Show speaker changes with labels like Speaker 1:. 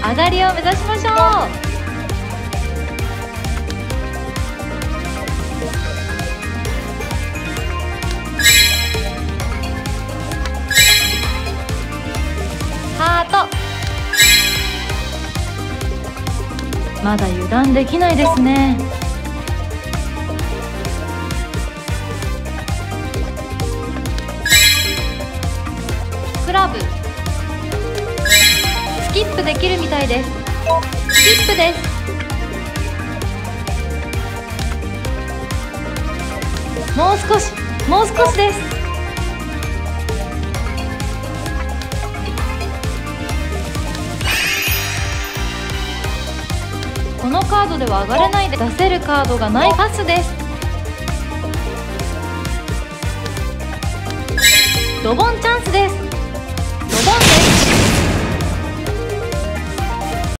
Speaker 1: 上がりを目指しましょう。ハート。まだ油断できないですね。クラブ。プできるみたいです。スキップです。もう少しもう少しです。このカードでは上がれないで出せるカードがないパスです。ドボンチャン